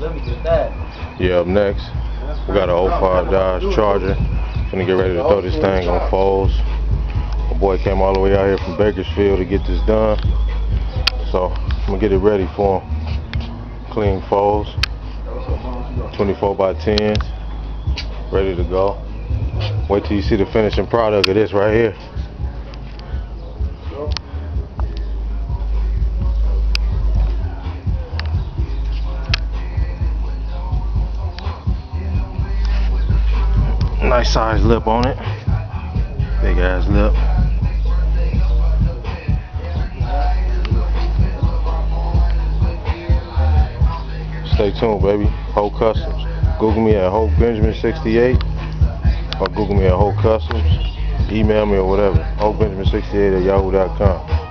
Let me get that. Yeah, up next, we got an 05 Dodge Charger. Gonna get ready to throw this thing on foals. My boy came all the way out here from Bakersfield to get this done. So, I'm gonna get it ready for him. Clean foals. 24 by 10s. Ready to go. Wait till you see the finishing product of this right here. Nice size lip on it. Big ass lip. Stay tuned, baby. Hulk Kustoms. Google me at Hulk Benjamin 68 or Google me at Hulk Kustoms. Email me or whatever. Hulk Benjamin 68 at yahoo.com.